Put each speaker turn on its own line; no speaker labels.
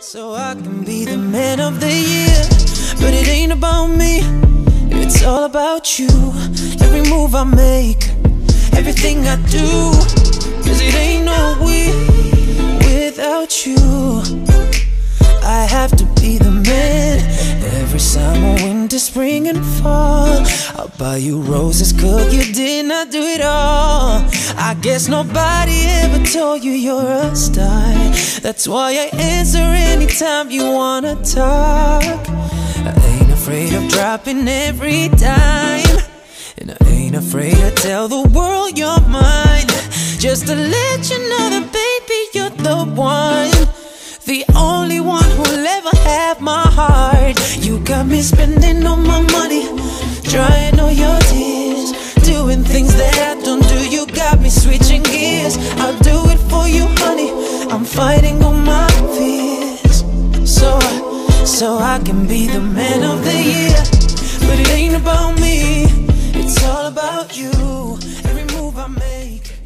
So I can be the man of the year But it ain't about me. It's all about you. Every move I make Everything I do Cause it ain't no we Without you. I have to be the man Every summer, winter, spring and fall. I'll buy you roses, cook you dinner, do it all. I guess nobody ever told you you're a star That's why I answer anytime you wanna talk. I ain't afraid of dropping every time And I ain't afraid to tell the world you're mine. Just to let you know that baby you're the one. The only one who'll ever have my heart. You got me spending all my money Drying all your tears. Doing things that I don't do You got me switching fighting all my fears. So I, so I can be the man of the year. But it ain't about me, it's all about you. Every move I make.